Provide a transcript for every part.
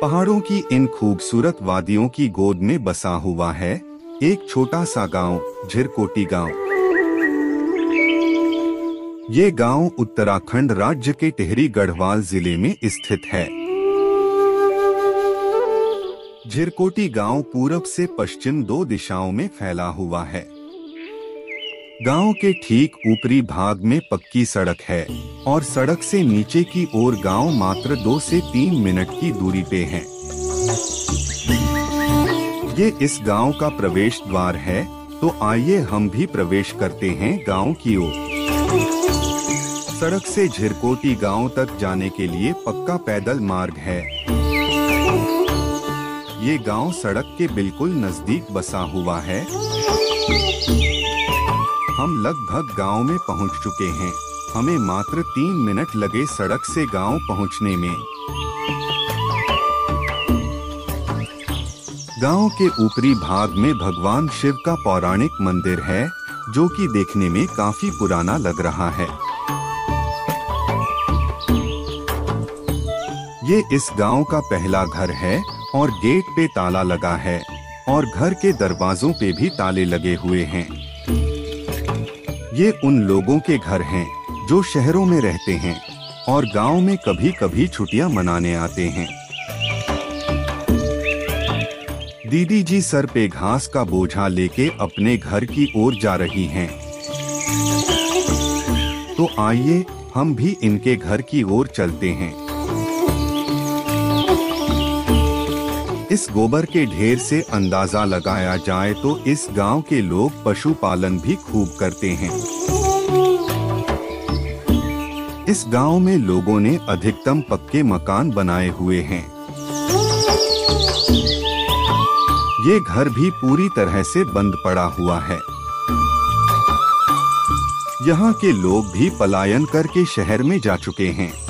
पहाड़ों की इन खूबसूरत वादियों की गोद में बसा हुआ है, एक छोटा सा गाँव, झिरकोटी गाँव। ये गाँव उत्तराखंड राज्य के टिहरी गढ़वाल ज़िले में स्थित है। झिरकोटी गाँव पूरब से पश्चिम दो दिशाओं में फैला हुआ है। गाँव के ठीक ऊपरी भाग में पक्की सड़क है और सड़क से नीचे की ओर गाँव मात्र दो से तीन मिनट की दूरी पे है। ये इस गाँव का प्रवेश द्वार है तो आइए हम भी प्रवेश करते हैं गाँव की ओर। सड़क से झिरकोटी गाँव तक जाने के लिए पक्का पैदल मार्ग है। ये गाँव सड़क के बिल्कुल नज़दीक बसा हुआ है। हम लगभग गाँव में पहुँच चुके हैं। हमें मात्र तीन मिनट लगे सड़क से गाँव पहुँचने में। गाँव के ऊपरी भाग में भगवान शिव का पौराणिक मंदिर है, जो कि देखने में काफ़ी पुराना लग रहा है। ये इस गाँव का पहला घर है और गेट पे ताला लगा है और घर के दरवाजों पे भी ताले लगे हुए हैं। ये उन लोगों के घर हैं जो शहरों में रहते हैं और गाँव में कभी कभी छुट्टियाँ मनाने आते हैं दीदी जी सर पे घास का बोझा लेके अपने घर की ओर जा रही हैं। तो आइए, हम भी इनके घर की ओर चलते हैं इस गोबर के ढेर से अंदाज़ा लगाया जाए तो इस गाँव के लोग पशुपालन भी खूब करते हैं। इस गाँव में लोगों ने अधिकतम पक्के मकान बनाए हुए हैं। ये घर भी पूरी तरह से बंद पड़ा हुआ है। यहाँ के लोग भी पलायन करके शहर में जा चुके हैं।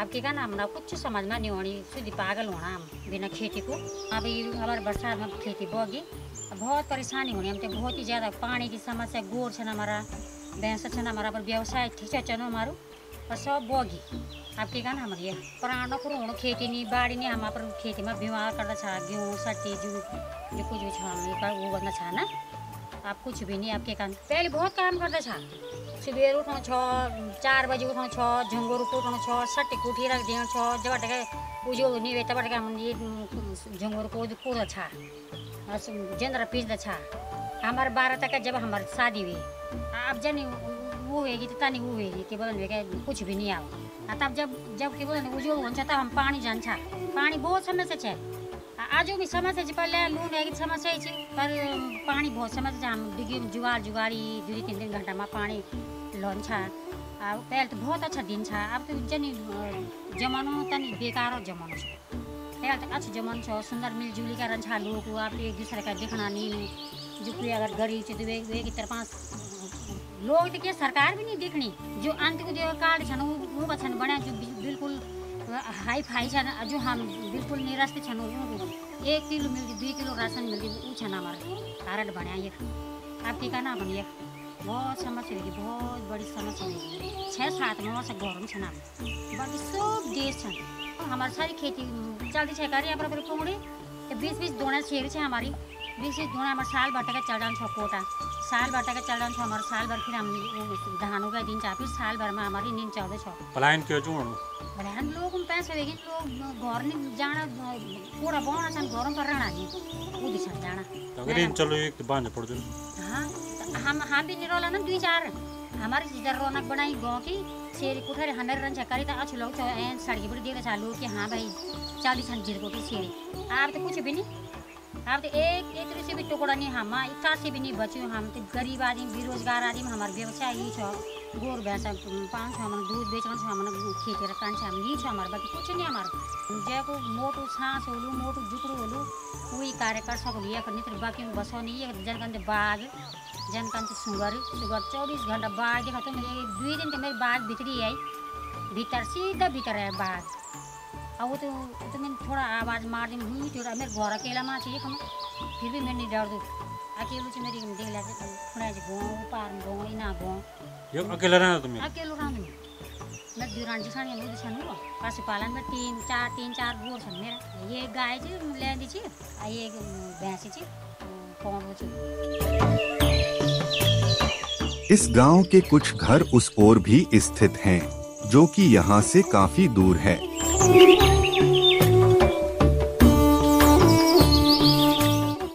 अब के कहना हमरा कुछ समझ में नहीं होनी सीधी पागल होना हम, बिना खेती को। अब ये हमारे बरसात में खेती बोगी बहुत परेशानी होनी। हम तो बहुत ही ज़्यादा पानी की समस्या, गोर छन हमारा, भैंस छन हमारा, पर व्यवसाय ठीक से चलो हमारो, और सब बोगी अब के कहना हमारे पुरानो कुरो होनो खेती नहीं, बाड़ी नहीं, हम पर खेती में बीमार करता छा गेहूँ, सट्टी, जो जो कुछ भी छा वो करना छा ना। अब कुछ भी नहीं, आपके काम पहले बहुत काम करता छा सुबह उठौँ छ, चार बजी उठौँ छ झुङ्गो रुको उठौँ छ, सट्टी कुटी रख दियौँ छ के के हम ये झुङ्गो रुको कूद छ जेंद्र पीस छ हमारे बारह तक जब हमारी शादी हुई अब जनी वो होगी तो तनी वो होगी के बोलन के कुछ भी नहीं आओ तब जब जब के बोलन उजो हुन्छ तब हम पानी जान्छ। पानी बहुत समस्या छ। आज भी समस्या चाहिँ पहिले लुन एक समस्या छ, पर पानी बहुत समस्या छ। हम जुगाड़ी दुई, तीन तीन घंटा में पानी लन्छ अब तो बहुत अच्छा दिन छ। अब तो जनी जमानो तनी बेकार जमानो छ। तो अच्छा जमानो छ। सुंदर मिलजुली का रंछा लोग आप एक दूसरे का देखना नहीं जो कोई अगर गरीब छ तो वे वे की तरफ़ लोग तो क्या सरकार भी नहीं देखनी। जो अंत को जो कार्ड छन वो वो छन बना, जो बिल्कुल हाई फाई छन जो हम बिल्कुल निरस्त छन एक किलो मिलती दुई किलो राशन मिलती वो छन हमारे। कार्ड बनाया ये आपके का ना बनिए बहुत समस्या हुई बहुत बड़ी समस्या हुई छः सात में से गरम छन बाकी सब देश छन हमारी सारी खेती चलती है कार्य पर पुंगड़ी तो बीस बीस दोना शेर है हमारी। बीस बीस दोना हमारे साल भर का चल रहा छो कोटा। साल भर का चल रहा छो हमारे साल भर फिर हम धान उगा दिन फिर साल भर में हमारी नींद चौदह छो। पलायन क्यों जुड़ू भले लोग पैसे देखें लोग घर नहीं जाना पूरा बौना सन घर पर रहना ही। वो दिशा जाना। तो चलो एक बाँध पड़ जो हाँ। हम हम भी निरोला ना, दुई चार। हमारे जिधर रौनक बनाई गाँव की, शेरी कुठर हमें रन करी तो अच्छे लोग सड़की पर देख चालू कि हाँ भाई चालीस जिरको को शेरी। आप तो कुछ भी नहीं। आप तो एक एक से भी टुकड़ा नहीं, हम इतना से भी नहीं बचू। हम तो गरीब आदमी, बेरोजगार आदमी, हमारे व्यवसाय ही छ गोरु भैंसा पाँच छ मन दूध बेचना छ मन खींचेर कान्छ हामी यही छ हमारे, बाकी कुछ नहीं हमारे। जयको मोटो सास होलु, मोटो जुकड़ो होलु वही कार्यकर सकलु एक नित्र बाकी बसो नहीं एक जनकंत बाघ जनकंत सुगर सुगर चौबीस घंटा बाघ देखा तो मेरे दुई दिन के मेरे बाघ भीतरी आई भीतर सीधा भीतर है बाघ। अब वो तो तो मैंने थोड़ा आवाज़ मार दी हुई थोड़ा मेरे घर अकेला माँ चाहिए कम फिर भी मैं नहीं डर दूँ अकेले मेरी देख लिया चाहिँ गाउँ पार गाउँ, इना गाउँ। यो अकेला रहना तुम्ही? अकेलो रहनु मैं दुरान जिसान यहाँ लोग छन् हो पशुपालन में तीन चार तीन चार गोर छन् मेरा। ये गाय चाहिँ ल्याँदी छि आ ये भैंसी चाहिँ पाउँदो छु इस गाँव के कुछ घर उस ओर भी स्थित हैं, जो कि यहाँ से काफ़ी दूर है।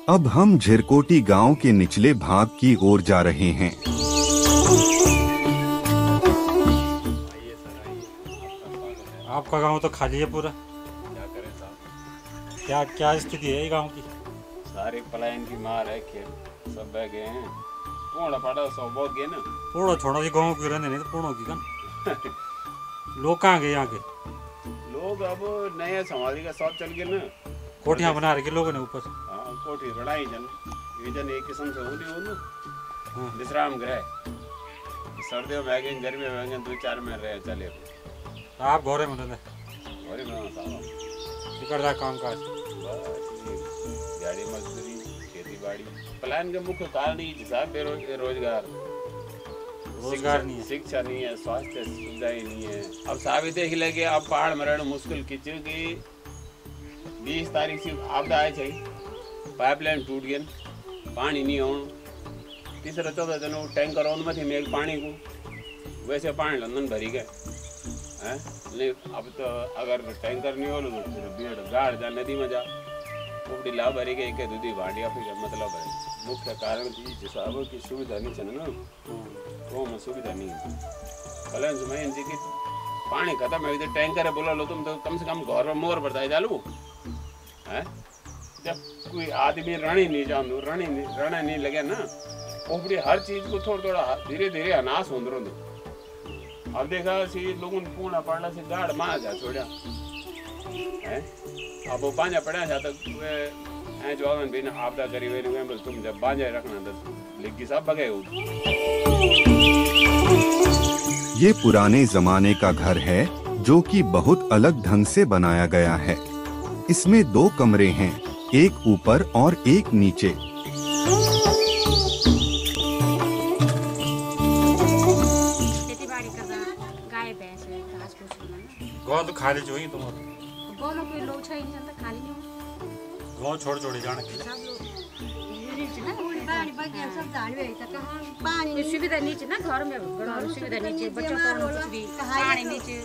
अब हम झिरकोटी गाँव के निचले भाग की ओर जा रहे हैं। आपका गाँव तो खाली है पूरा। क्या करें साहब? क्या क्या स्थिति है गाँव की? सारे पलायन की मार है खेत सब बह गए हैं। पूर्ण पड़ा सौ बहुत गए ना। पूरा छोड़ो ये गाँव की रहने नहीं तो पूर्ण की कन? लोग कहाँ गए यहाँ के? लोग अब नया समाधि का शौक चल गए ना। कोठियाँ बना रखी लोगों ने ऊपर। हाँ कोठी बढ़ाई जन। ये जन एक किस्म से होली हो हाँ। विश्राम गृह। सर्दियों में आगे गर्मियों में आगे दो चार में रहे चले। आप घोरे में रहते और में साहब। करता काम काज दिहाड़ी मजदूरी खेती बाड़ी पलायन का मुख्य कारण ही साहब बेरोजगार रोज़गार। नहीं है। शिक्षा नहीं है स्वास्थ्य सुविधाएँ नहीं है। अब साबित देख लगे अब पहाड़ में रहना मुश्किल किचु की बीस तारीख से आपदा आए थे। पाइपलाइन टूट गया पानी नहीं आने तीसरा चौदह दिन टैंकर ऑन में थे मेघ पानी को। वैसे पानी लंदन भरी गए। हैं? अब तो अगर टैंकर नहीं हो तो फिर गाड़ जा नदी में जा। उपड़ी ला भरी गई के दूधी भांडी अपनी मतलब है? मुख्य कारण थी हिसाब की सुविधा नहीं है ना। वो में सुविधा नहीं है। कल्याण समय जी की पानी खत्म है टैंकर है बोला लो, तुम तो कम से कम घर में मोर भरता है चालू है? जब कोई आदमी रणी नहीं जान रणी रणे नहीं लगे ना उपड़ी हर चीज़ को थोड़ा थोड़ा धीरे धीरे अनाश होंद रहो अब देखा सी लोगों ने पूर्ण पड़ना से गाड़ मार जा छोड़ा है? अब वो बांझा पड़ा जाता वे ऐ जवाब भी ना आपदा करी वे वे बस तुम जब बांझा रखना तो लिखी सब बगे हो ये पुराने जमाने का घर है, जो कि बहुत अलग ढंग से बनाया गया है। इसमें दो कमरे हैं, एक ऊपर और एक नीचे। छोड़ी जाने के। लिए सब लोग। नीचे ना पानी बगिया सब झाड़ में तो कहाँ पानी ये सुविधा नीचे ना घर में सुविधा नीचे बच्चों को कुछ भी पानी नीचे।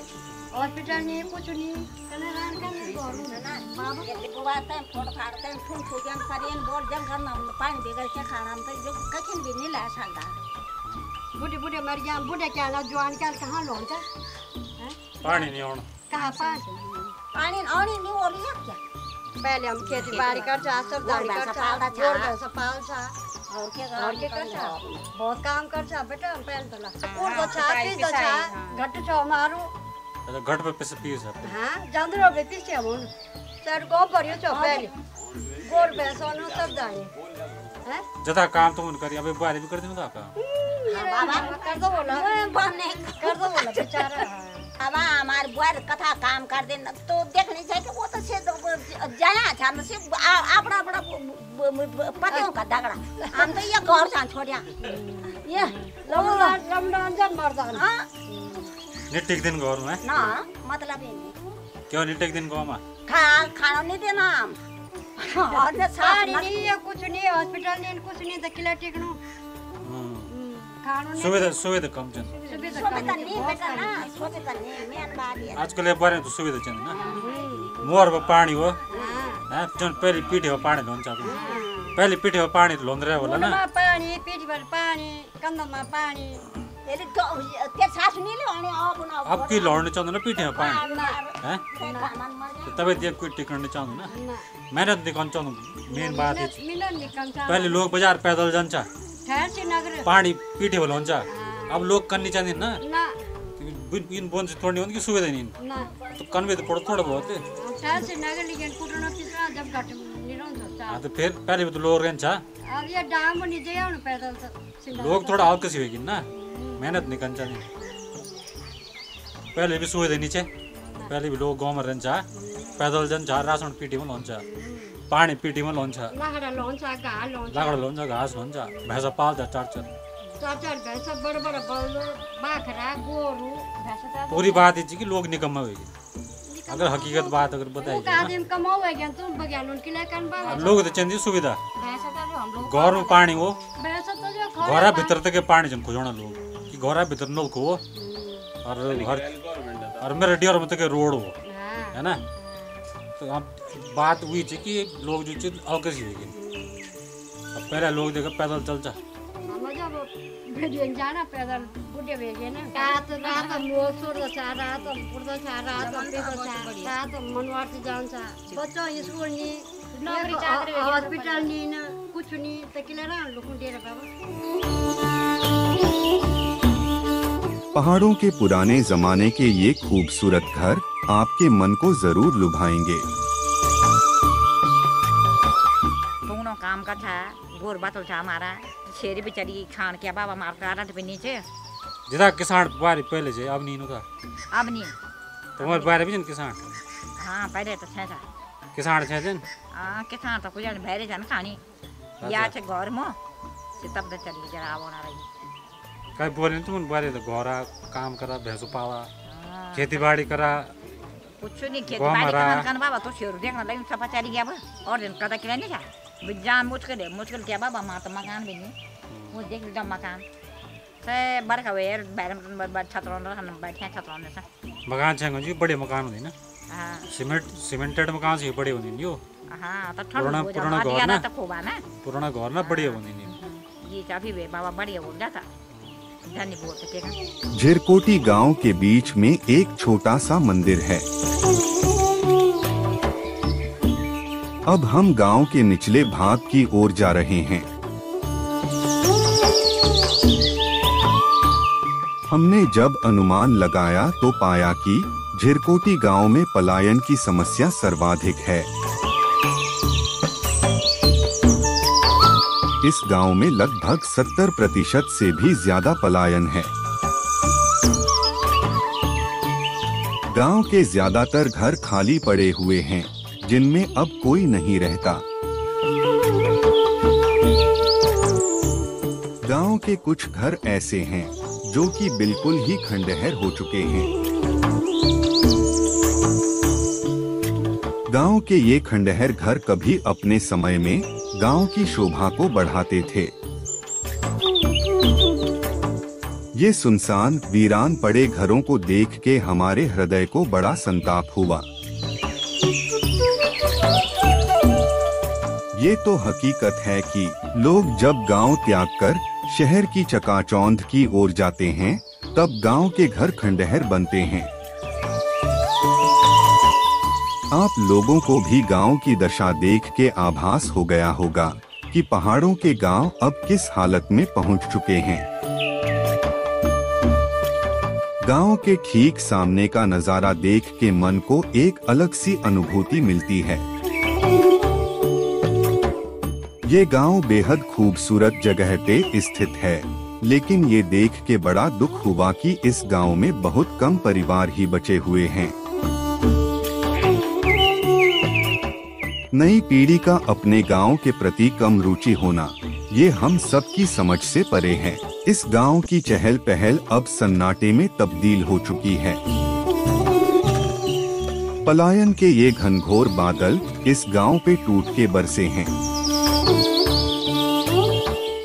हॉस्पिटल नहीं कुछ नहीं कना रान का नहीं घर में। ना बाबा बुवाते फोड़ फाड़ते ठुन ठुकन करियन बोल जंग करना पानी बिगड़ के खाना हम तो जो कखिन भी नहीं ला सकता बूढ़े बूढ़े मर गया बूढ़े क्या ना जवान क्या कहाँ लौटा पानी नहीं आना कहाँ पानी पानी आनी नहीं हो लिया क्या पहले हम खेती बाड़ी करता सब दाड़ी करता पालता था। गोर भैंसा पालता और के और के करता बहुत काम कर करता बेटा हम पहले तो ला हाँ, और तो छा पिसाई, पी तो छा हाँ। घट छो मारू. अच्छा घट पे पैसे पी सकते हाँ जांदरो पे पीछे हम सर को परियो छो पहले. गोर भैंसा नो सब हैं? जता काम तुम करी अबे बारे भी कर देना का बाबा कर दो बोला बने कर दो बोला बेचारा. अब हमारे बुआर कथा काम कर देना। तो देखनी चाहिए कि वो तो से जाया था ना से अपना अपना पतियों का झगड़ा हम तो ये घर से छोड़िया। ये लमड़ा लमड़ा जब मरदान हाँ? निटिक दिन गाँव में ना मतलब ये नहीं। क्यों निटिक दिन गाँव में खा खाना नहीं देना। हम और ने सारी नहीं कुछ नहीं हॉस्पिटल नहीं कुछ नहीं तो किला टिकनो। सुविधा सुविधा कम तो है, है। तो ये आजकल ये बारे तो सुविधा चंद ना। मोर में पानी हो हाँ, हैं जन पहले पीठे हो पानी लोन चाहते पहले पीठे हो पानी लोन रहे होला ना। पानी पीठ भर पानी पानी। तो नहीं ले आने अब ना अब की लौड़ने चाहते पीठे हो पानी? हैं मर तो मेहनत दिखाना चाहते मेन बात है। पहले लोग बाज़ार पैदल जान्छ पानी पीठे हो हुन्छ। हाँ, अब लोग करनी चाहिए ना। इन- बोन से थोड़ी उनकी सुविधा नहीं तो कन में तो पड़ो थोड़ा बहुत से हाँ तो फिर पहले भी तो लोग रहन लोग थोड़ा आलकसी होगी ना? मेहनत नहीं करना चाहिए पहले भी सुविधा नहीं चाहिए पहले भी लोग गाँव में रहन पैदल जन राशन पीटी में लोन्छ पानी पीटी में लोन्छ लाखड़ा लोन सा गा लोन सा लाकड लोन्छ घाँस लोन्छ भैँसा पाल्छ चार्छ चार चार भैंसा बड़े बड़े बल्लो बाखरा गोरू भैंसा तो पूरी बात ये कि लोग निकम्मा होगी अगर हकीकत बात अगर है अब लोग तो चाहिए सुविधा। तो घर। में पानी हो। तो खा घोरा भित्र तक पानी छन्? खोजाउन लोग। कि घोरा भित्र नलको हो। और गवर्नमेंट और मेरे डियर में तक रोड हो। हाँ। है ना? तो अब बात हुई थी कि लोग जो चीज़ होगी अब पहले लोग देखो पैदल चलता हम जब भेजिए जाना पैदल बुढ़े भेजे ना। रात रात मोह छोड़ सा रात पुर्दा सा रात पेपर सा रात मनवार से जान सा बच्चों स्कूल नी नौकरी चाकरी हॉस्पिटल नी ना कुछ नी तो किले ना लोग डेरा बाबा। पहाड़ों के पुराने जमाने के ये खूबसूरत घर आपके मन को ज़रूर लुभाएँगे। दोनों काम का था गोर बातल था हमारा शेरी बेचारी खान के बाबा मार का रट पे नीचे जिदा किसान बारे पहले से अब नहीं नुका। अब नहीं। तुम्हारे बारे भी जन किसान? हाँ पहले तो छह था। किसान छे जन? हाँ किसान तो कुछ भैरे जान खानी। या छे घर में तब तो चली जरा आवना रही। कहीं बोले तुम बारे तो घोरा काम करा भैंसो पाला हाँ, खेती बाड़ी करा कुछ नहीं खेती बाड़ी करन करन बाबा तो शेर देखना लगी सब चली गया बा और दिन कदा किला नहीं था? बिजान मुश्किल है मुश्किल क्या बाबा माँ तो मकान भी नहीं। वो देख लीजिए मकान। से बरका वेर बैर छतरों बैठे छतरों में से। मकान छे जी बड़े मकान हुँदैन हाँ। सिमेंट सिमेंटेड मकान से बड़े हुँदैन यो हाँ तो पुराना- पुराना घर ना? तो खूब आना पुराना घर ना बड़े हुँदैन यो ये चाबी वे बाबा बढ़िया बोल जाता। बोल गाँव के बीच में एक छोटा सा मंदिर है। अब हम गाँव के निचले भाग की ओर जा रहे हैं। हमने जब अनुमान लगाया तो पाया कि झिरकोटी गाँव में पलायन की समस्या सर्वाधिक है। इस गाँव में लगभग 70 प्रतिशत से भी ज़्यादा पलायन है। गाँव के ज़्यादातर घर खाली पड़े हुए हैं। जिनमें अब कोई नहीं रहता। गाँव के कुछ घर ऐसे हैं, जो कि बिल्कुल ही खंडहर हो चुके हैं। गाँव के ये खंडहर घर कभी अपने समय में गाँव की शोभा को बढ़ाते थे। ये सुनसान, वीरान पड़े घरों को देख के हमारे हृदय को बड़ा संताप हुआ। ये तो हकीकत है कि लोग जब गाँव त्याग कर शहर की चकाचौंध की ओर जाते हैं, तब गाँव के घर खंडहर बनते हैं। आप लोगों को भी गाँव की दशा देख के आभास हो गया होगा कि पहाड़ों के गाँव अब किस हालत में पहुँच चुके हैं। गाँव के ठीक सामने का नज़ारा देख के मन को एक अलग सी अनुभूति मिलती है। ये गाँव बेहद खूबसूरत जगह पे स्थित है, लेकिन ये देख के बड़ा दुख हुआ कि इस गाँव में बहुत कम परिवार ही बचे हुए हैं। नई पीढ़ी का अपने गाँव के प्रति कम रुचि होना, ये हम सब की समझ से परे है। इस गाँव की चहल पहल अब सन्नाटे में तब्दील हो चुकी है। पलायन के ये घनघोर बादल इस गाँव पे टूट के बरसे हैं।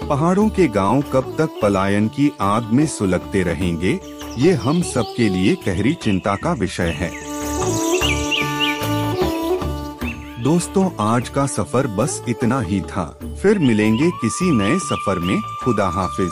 पहाड़ों के गाँव कब तक पलायन की आग में सुलगते रहेंगे, ये हम सबके लिए गहरी चिंता का विषय है। दोस्तों, आज का सफ़र बस इतना ही था। फिर मिलेंगे किसी नए सफ़र में। खुदा हाफिज।